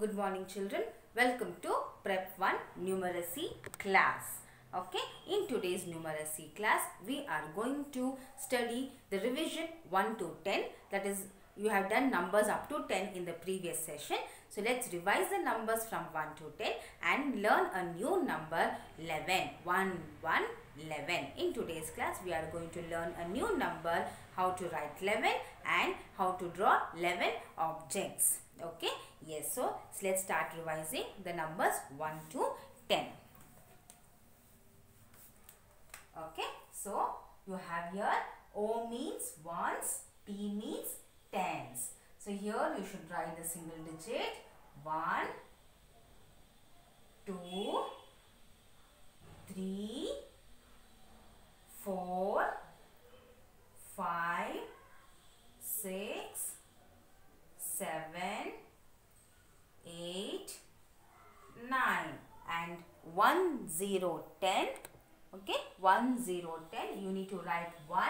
Good morning children. Welcome to Prep 1 Numeracy class. Okay, in today's numeracy class, we are going to study the revision 1 to 10. That is, you have done numbers up to 10 in the previous session. So, let's revise the numbers from 1 to 10 and learn a new number 11. 1, 1, 11. In today's class, we are going to learn a new number, how to write 11 and how to draw 11 objects. Okay, yes. So, let's start revising the numbers 1 to 10. Okay, so you have here O means ones, T means tens. So here you should write the single digit 1, 2, 3, 4, 5, 6, 7, 8, 9 and 1, 0, 10 okay 1 0 10 you need to write 1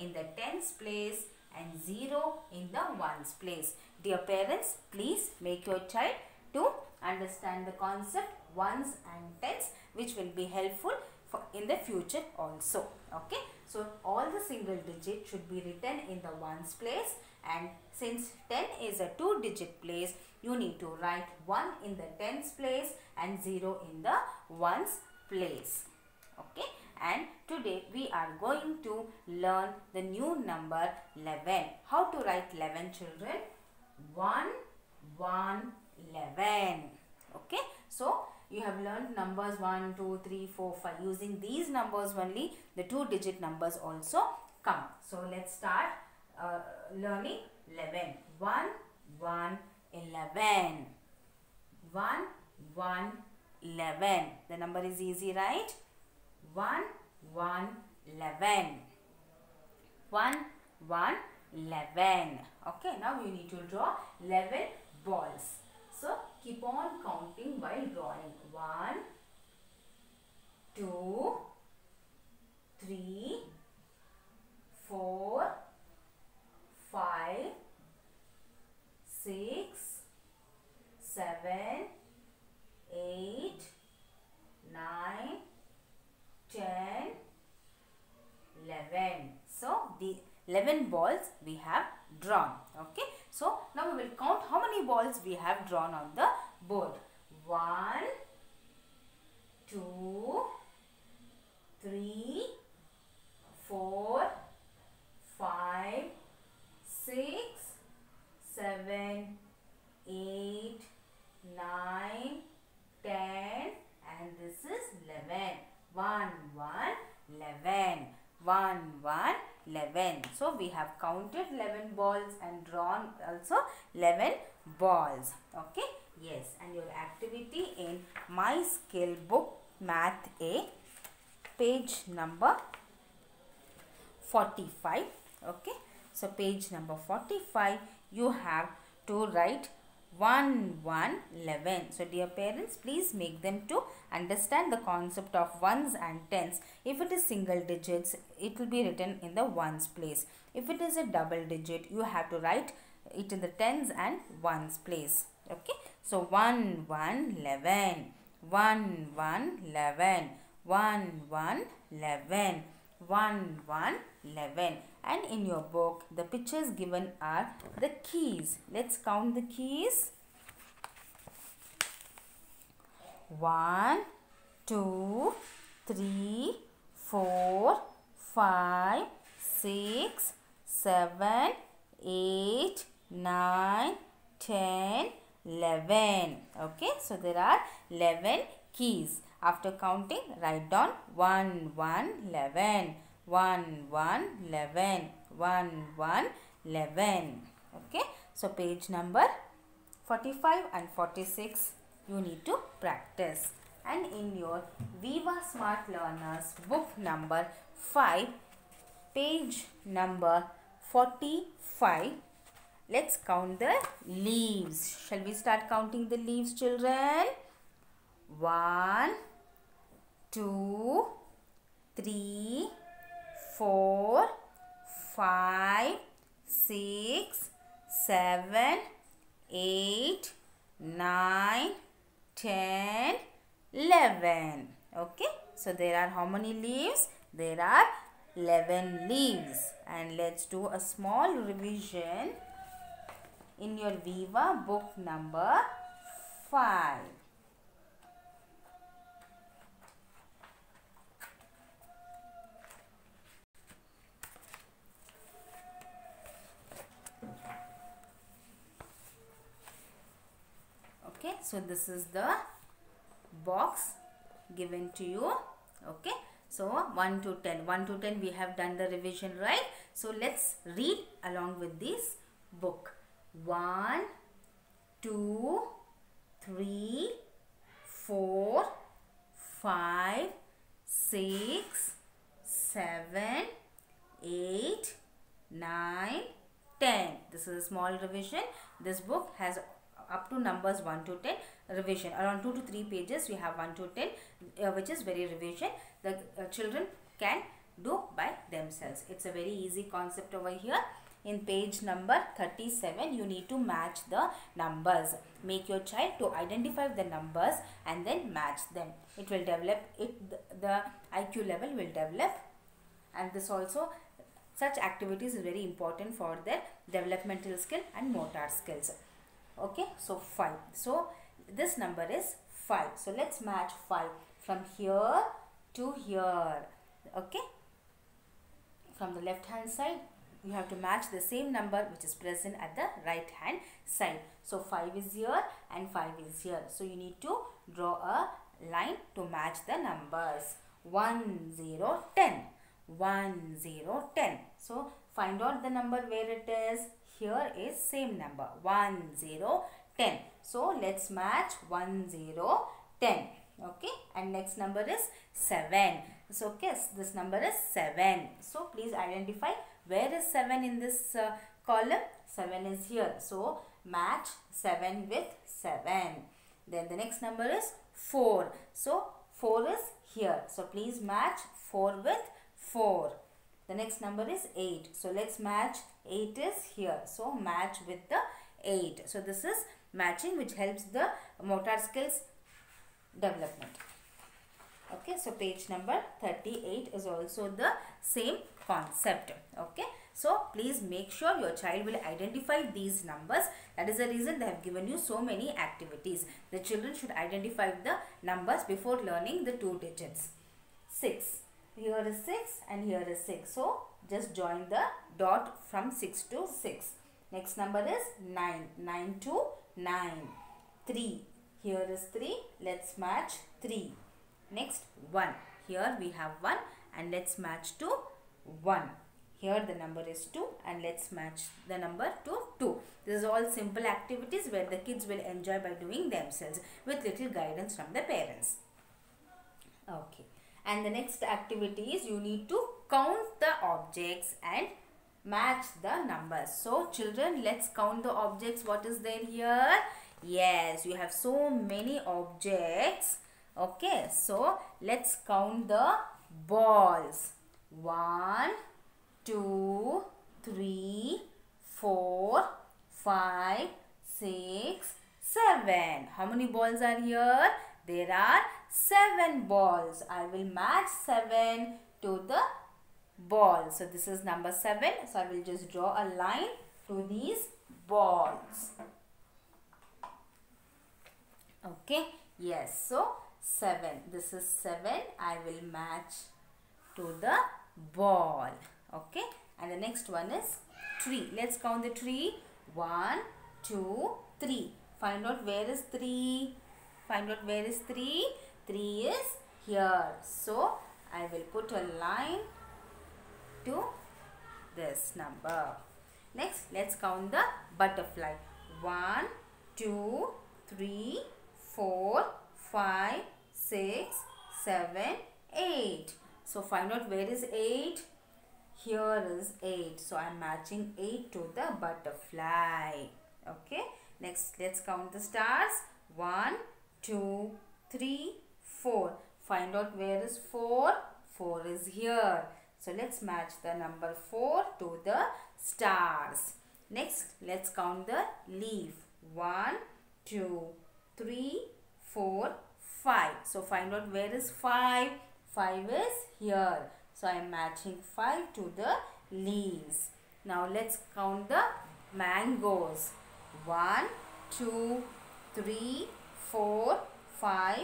in the tens place and 0 in the ones place. Dear parents please make your child to understand the concept ones and tens which will be helpful for in the future also. Okay so all the single digit should be written in the ones place and since 10 is a two digit place you need to write 1 in the tens place and 0 in the ones place. Okay? And today we are going to learn the new number 11 how to write 11 children? 1 1 11 okay? So you have learned numbers 1 2 3 4 5 using these numbers only the two digit numbers also come. So let's start uh, learning 11 1 1 11 1 1 11 the number is easy right? 1 1 11 1 1 11 okay now you need to draw 11 balls. So keep on counting while drawing. 1 2 3 4 5 6 7 8 9 10 11 so the 11 balls we have drawn okay? So now we will count how many balls we have drawn on the board. 1 2 3 4 5 6 7 8 9 10 and this is 11 1 1 11 1 1 11 so we have counted 11 balls and drawn also 11 balls. Okay? Yes. And your activity in my skill book math a page number 45 okay? So page number 45 you have to write 1 1 11 so dear parents please make them to understand the concept of ones and tens. If it is single digits it will be written in the ones place. If it is a double digit you have to write it in the tens and ones place. Okay? So 1 1 11 1 1 11 1 1 11 1 1 11 and in your book the pictures given are the keys. Let's count the keys. 1 2 3 4 5 6 7 8 9 10 11 okay so there are 11 keys. After counting write down 1 1 11 1 1 11 1 1 11 okay? So page number 45 and 46 you need to practice. And in your Viva Smart Learners book number 5 page number 45 let's count the leaves. Shall we start counting the leaves children? 1 2 3 4 5 6 7 8 9, 10, 11. Okay. So there are how many leaves? There are 11 leaves. And let's do a small revision in your Viva book number 5. okay so this is the box given to you. Okay. So 1 to 10 1 to 10 we have done the revision right? So let's read along with this book. 1 2 3 4 5 6 7 8 9 10 this is a small revision. This book has up to numbers 1 to 10 revision. Around 2 to 3 pages we have 1 to 10 uh, which is very revision the uh, children can do by themselves. It's a very easy concept over here. In page number 37 you need to match the numbers. Make your child to identify the numbers and then match them. It will develop it the iq level will develop. And this also such activities is very important for their developmental skill and motor skills okay so 5 so this number is 5 so let's match 5 from here to here. Okay? From the left hand side you have to match the same number which is present at the right hand side. So 5 is here and 5 is here. So you need to draw a line to match the numbers. 1 0 10 1 0 10 so find out the number where it is. Here is same number 1 0 10 so let's match 1 0 10 okay and next number is 7 so okay this number is 7 so please identify where is 7 in this uh, column. 7 is here. So match 7 with 7 then the next number is 4 so 4 is here. So please match 4 with 4 the next number is 8 so let's match. 8 is here. So match with the 8 so this is matching which helps the motor skills development. Okay so page number 38 is also the same concept. Okay so please make sure your child will identify these numbers. That is the reason they have given you so many activities. The children should identify the numbers before learning the two digits. 6 here is 6 and here is 6. So, just join the dot from 6 to 6. Next number is 9. 9 to 9. 3. Here is 3. Let's match 3. Next 1. Here we have 1 and let's match to 1. Here the number is 2 and let's match the number to 2. This is all simple activities where the kids will enjoy by doing themselves with little guidance from the parents. Okay and the next activity is you need to count the objects and match the numbers. So children let's count the objects what is there here. Yes you have so many objects. Okay so let's count the balls. One, two, three, four, five, six, seven. How many balls are here? There are 7 balls. I will match 7 to the ball. So this is number 7. So I will just draw a line to these balls. Okay. Yes. So 7. This is 7. I will match to the ball. Okay. And the next one is tree. Let's count the tree. One, two, three. Find out where is 3. Find out where is 3. 3 is here. So, I will put a line to this number. Next, let's count the butterfly. 1, 2, 3, 4, 5, 6, 7, 8. So, find out where is 8. Here is 8. So, I am matching 8 to the butterfly. Okay. Next, let's count the stars. 1, 2, 3, 4. Find out where is 4? 4 is here. So let's match the number 4 to the stars. Next, let's count the leaf. 1, 2, 3, 4, 5. So find out where is 5. 5 is here. So I am matching 5 to the leaves. Now let's count the mangoes. 1, 2, 3, 4, 5,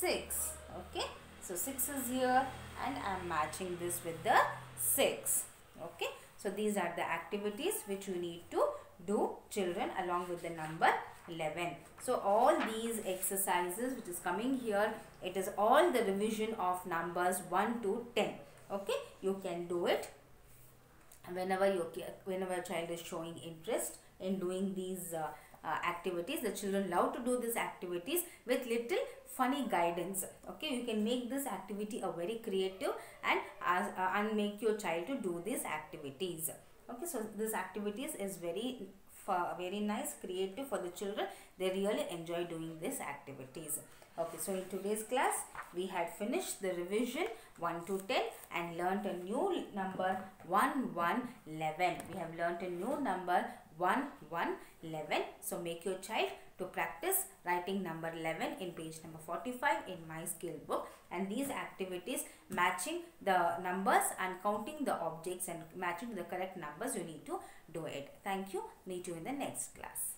6. Okay. So 6 is here and I am matching this with the 6. Okay. So these are the activities which you need to do children along with the number 11. So all these exercises which is coming here, it is all the revision of numbers 1 to 10. Okay, you can do it whenever your whenever a child is showing interest in doing these uh, uh, activities. The children love to do these activities with little funny guidance. Okay, you can make this activity a very creative and uh, and make your child to do these activities. Okay, so this activities is very very nice creative for the children they really enjoy doing these activities okay so in today's class we had finished the revision 1 to 10 and learnt a new number 1 1 11 we have learnt a new number 1 1 11 so make your child to practice writing number 11 in page number 45 in my skill book. And these activities matching the numbers and counting the objects and matching the correct numbers you need to do it. Thank you. Meet you in the next class